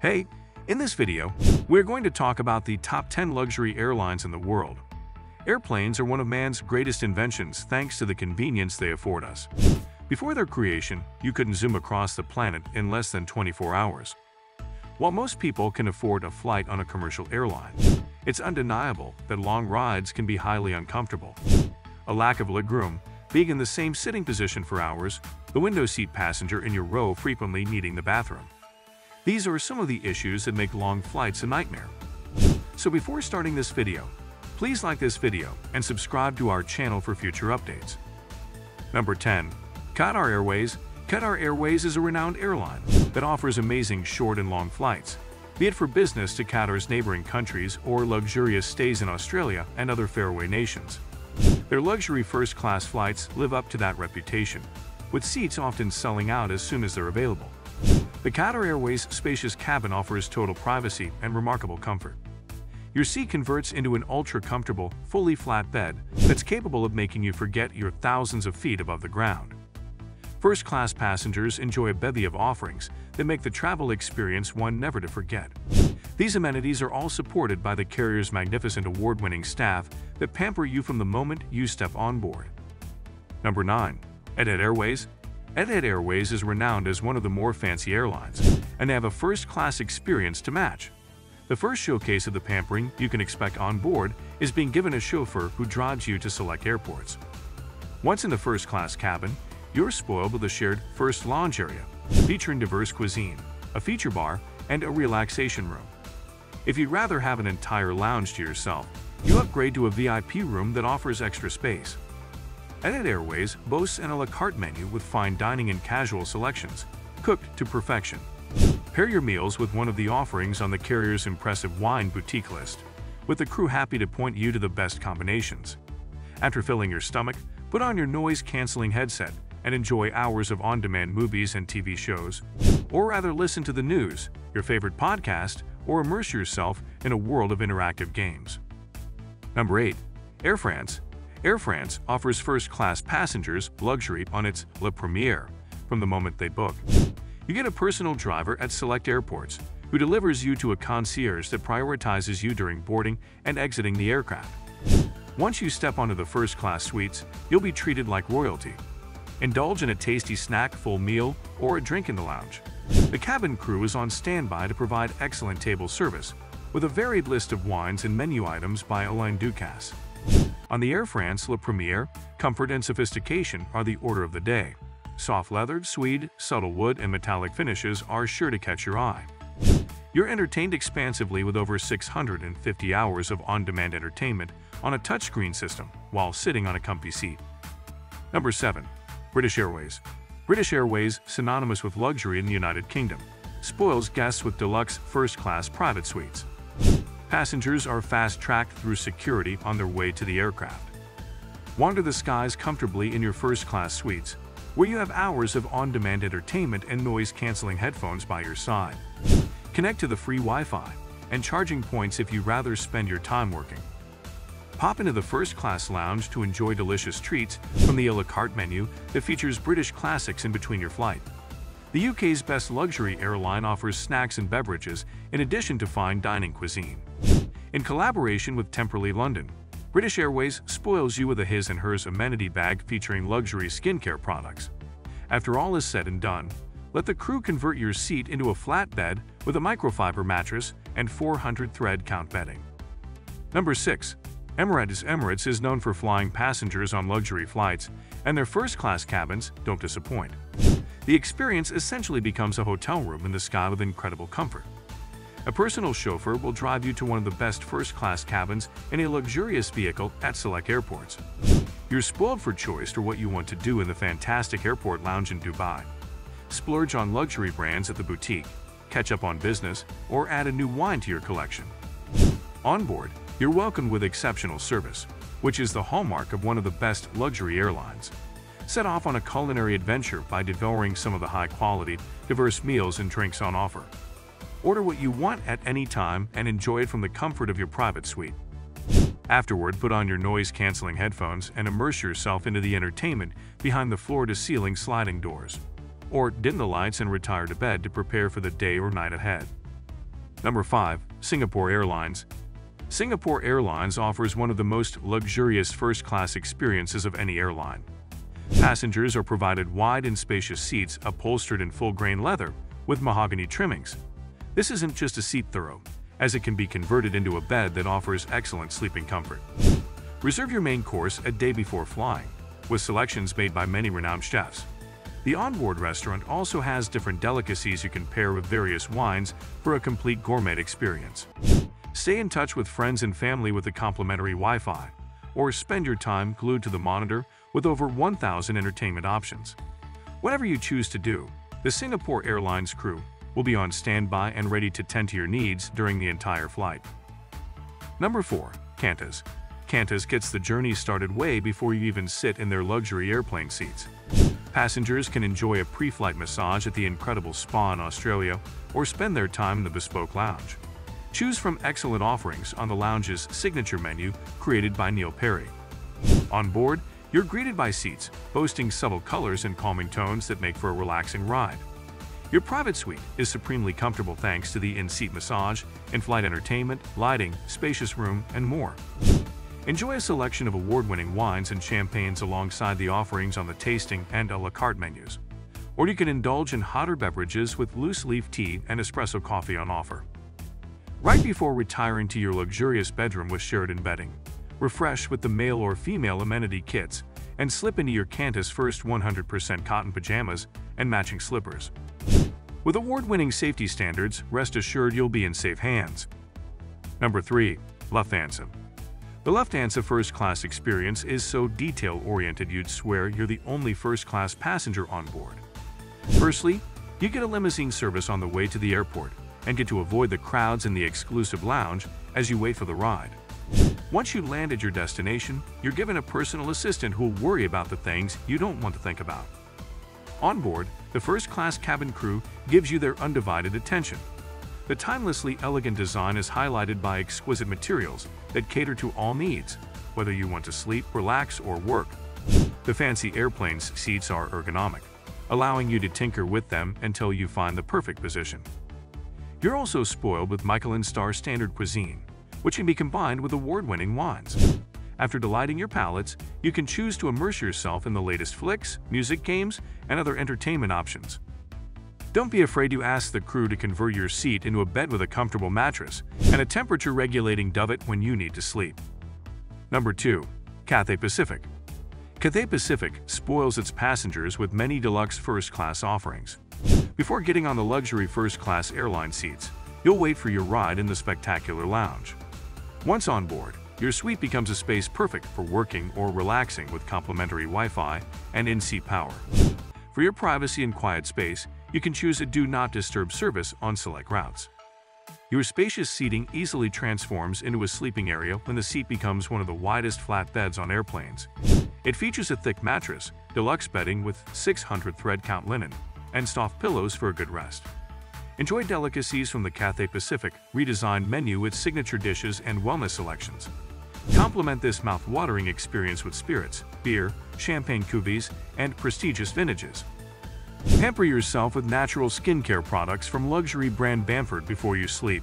Hey, in this video, we're going to talk about the top 10 luxury airlines in the world. Airplanes are one of man's greatest inventions thanks to the convenience they afford us. Before their creation, you couldn't zoom across the planet in less than 24 hours. While most people can afford a flight on a commercial airline, it's undeniable that long rides can be highly uncomfortable. A lack of legroom, being in the same sitting position for hours, the window seat passenger in your row frequently needing the bathroom. These are some of the issues that make long flights a nightmare. So before starting this video, please like this video and subscribe to our channel for future updates. Number 10. Qatar Airways Qatar Airways is a renowned airline that offers amazing short and long flights, be it for business to Qatar's neighboring countries or luxurious stays in Australia and other faraway nations. Their luxury first-class flights live up to that reputation, with seats often selling out as soon as they're available. The Qatar Airways spacious cabin offers total privacy and remarkable comfort. Your seat converts into an ultra-comfortable, fully flat bed that's capable of making you forget you're thousands of feet above the ground. First-class passengers enjoy a bevy of offerings that make the travel experience one never to forget. These amenities are all supported by the carrier's magnificent award-winning staff that pamper you from the moment you step on board. Number 9. Etihad Airways Etihad Airways is renowned as one of the more fancy airlines, and they have a first-class experience to match. The first showcase of the pampering you can expect on board is being given a chauffeur who drives you to select airports. Once in the first-class cabin, you're spoiled with a shared first lounge area, featuring diverse cuisine, a feature bar, and a relaxation room. If you'd rather have an entire lounge to yourself, you upgrade to a VIP room that offers extra space. Etihad Airways boasts an a la carte menu with fine dining and casual selections, cooked to perfection. Pair your meals with one of the offerings on the carrier's impressive wine boutique list, with the crew happy to point you to the best combinations. After filling your stomach, put on your noise-canceling headset and enjoy hours of on-demand movies and TV shows, or rather listen to the news, your favorite podcast, or immerse yourself in a world of interactive games. Number 8. Air France Air France offers first-class passengers luxury on its Le Premier from the moment they book. You get a personal driver at select airports who delivers you to a concierge that prioritizes you during boarding and exiting the aircraft. Once you step onto the first-class suites, you'll be treated like royalty. Indulge in a tasty snack, full meal, or a drink in the lounge. The cabin crew is on standby to provide excellent table service, with a varied list of wines and menu items by Alain Ducasse. On the Air France Le Premier, comfort and sophistication are the order of the day. Soft leather, suede, subtle wood, and metallic finishes are sure to catch your eye. You're entertained expansively with over 650 hours of on-demand entertainment on a touchscreen system while sitting on a comfy seat. Number 7. British Airways British Airways, synonymous with luxury in the United Kingdom, spoils guests with deluxe first-class private suites. Passengers are fast-tracked through security on their way to the aircraft. Wander the skies comfortably in your first-class suites, where you have hours of on-demand entertainment and noise-canceling headphones by your side. Connect to the free Wi-Fi and charging points if you rather spend your time working. Pop into the first-class lounge to enjoy delicious treats from the a la carte menu that features British classics in between your flight. The UK's best luxury airline offers snacks and beverages in addition to fine dining cuisine. In collaboration with Temperley London, British Airways spoils you with a his and hers amenity bag featuring luxury skincare products. After all is said and done, let the crew convert your seat into a flat bed with a microfiber mattress and 400 thread count bedding. Number 6. Emirates Emirates is known for flying passengers on luxury flights, and their first-class cabins don't disappoint. The experience essentially becomes a hotel room in the sky with incredible comfort. A personal chauffeur will drive you to one of the best first-class cabins in a luxurious vehicle at select airports. You're spoiled for choice for what you want to do in the fantastic airport lounge in Dubai. Splurge on luxury brands at the boutique, catch up on business, or add a new wine to your collection. On board, you're welcomed with exceptional service, which is the hallmark of one of the best luxury airlines. Set off on a culinary adventure by devouring some of the high-quality, diverse meals and drinks on offer. Order what you want at any time and enjoy it from the comfort of your private suite. Afterward, put on your noise-canceling headphones and immerse yourself into the entertainment behind the floor-to-ceiling sliding doors. Or dim the lights and retire to bed to prepare for the day or night ahead. Number 5. Singapore Airlines Singapore Airlines offers one of the most luxurious first-class experiences of any airline. Passengers are provided wide and spacious seats upholstered in full-grain leather with mahogany trimmings. This isn't just a seat throw, as it can be converted into a bed that offers excellent sleeping comfort. Reserve your main course a day before flying, with selections made by many renowned chefs. The onboard restaurant also has different delicacies you can pair with various wines for a complete gourmet experience. Stay in touch with friends and family with a complimentary Wi-Fi, or spend your time glued to the monitor with over 1,000 entertainment options. Whatever you choose to do, the Singapore Airlines crew will be on standby and ready to tend to your needs during the entire flight. Number 4. Qantas Qantas gets the journey started way before you even sit in their luxury airplane seats. Passengers can enjoy a pre-flight massage at the incredible spa in Australia or spend their time in the bespoke lounge. Choose from excellent offerings on the lounge's signature menu created by Neil Perry. On board, you're greeted by seats boasting subtle colors and calming tones that make for a relaxing ride. Your private suite is supremely comfortable thanks to the in-seat massage, in-flight entertainment, lighting, spacious room, and more. Enjoy a selection of award-winning wines and champagnes alongside the offerings on the tasting and a la carte menus. Or you can indulge in hotter beverages with loose-leaf tea and espresso coffee on offer. Right before retiring to your luxurious bedroom with Sheraton bedding, refresh with the male or female amenity kits, and slip into your Qantas First 100% cotton pajamas and matching slippers. With award-winning safety standards, rest assured you'll be in safe hands. Number 3. Lufthansa The Lufthansa first-class experience is so detail-oriented you'd swear you're the only first-class passenger on board. Firstly, you get a limousine service on the way to the airport and get to avoid the crowds in the exclusive lounge as you wait for the ride. Once you land at your destination, you're given a personal assistant who'll worry about the things you don't want to think about. On board, the first-class cabin crew gives you their undivided attention. The timelessly elegant design is highlighted by exquisite materials that cater to all needs, whether you want to sleep, relax, or work. The fancy airplane's seats are ergonomic, allowing you to tinker with them until you find the perfect position. You're also spoiled with Michelin-star standard cuisine, which can be combined with award-winning wines. After delighting your palates, you can choose to immerse yourself in the latest flicks, music games, and other entertainment options. Don't be afraid to ask the crew to convert your seat into a bed with a comfortable mattress and a temperature-regulating duvet when you need to sleep. Number 2. Cathay Pacific Cathay Pacific spoils its passengers with many deluxe first-class offerings. Before getting on the luxury first-class airline seats, you'll wait for your ride in the spectacular lounge. Once on board, your suite becomes a space perfect for working or relaxing with complimentary Wi-Fi and in-seat power. For your privacy and quiet space, you can choose a Do Not Disturb service on select routes. Your spacious seating easily transforms into a sleeping area when the seat becomes one of the widest flat beds on airplanes. It features a thick mattress, deluxe bedding with 600 thread count linen, and soft pillows for a good rest. Enjoy delicacies from the Cathay Pacific redesigned menu with signature dishes and wellness selections. Complement this mouth-watering experience with spirits, beer, champagne cuvées, and prestigious vintages. Pamper yourself with natural skincare products from luxury brand Bamford before you sleep.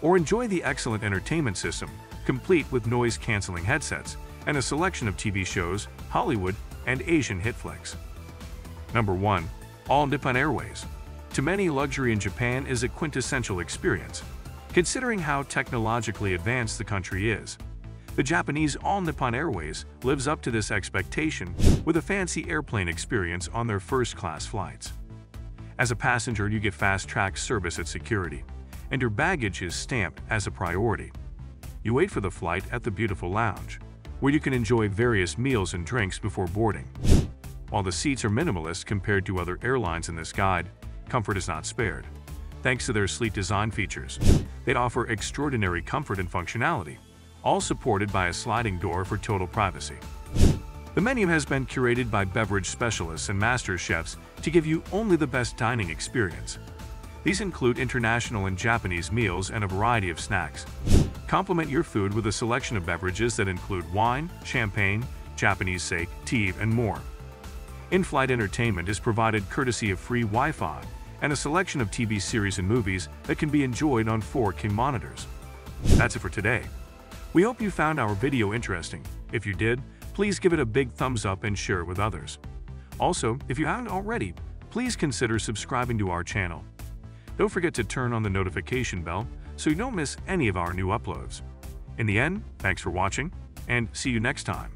Or enjoy the excellent entertainment system, complete with noise-canceling headsets and a selection of TV shows, Hollywood, and Asian hit flicks. Number 1. All Nippon Airways To many, luxury in Japan is a quintessential experience, considering how technologically advanced the country is. The Japanese All Nippon Airways lives up to this expectation with a fancy airplane experience on their first-class flights. As a passenger, you get fast-track service at security, and your baggage is stamped as a priority. You wait for the flight at the beautiful lounge, where you can enjoy various meals and drinks before boarding. While the seats are minimalist compared to other airlines in this guide, comfort is not spared. Thanks to their sleek design features, they offer extraordinary comfort and functionality, all supported by a sliding door for total privacy. The menu has been curated by beverage specialists and master chefs to give you only the best dining experience. These include international and Japanese meals and a variety of snacks. Complement your food with a selection of beverages that include wine, champagne, Japanese sake, tea, and more. In-flight entertainment is provided courtesy of free Wi-Fi and a selection of TV series and movies that can be enjoyed on 4K monitors. That's it for today. We hope you found our video interesting. If you did, please give it a big thumbs up and share it with others. Also, if you haven't already, please consider subscribing to our channel. Don't forget to turn on the notification bell so you don't miss any of our new uploads. In the end, thanks for watching, and see you next time.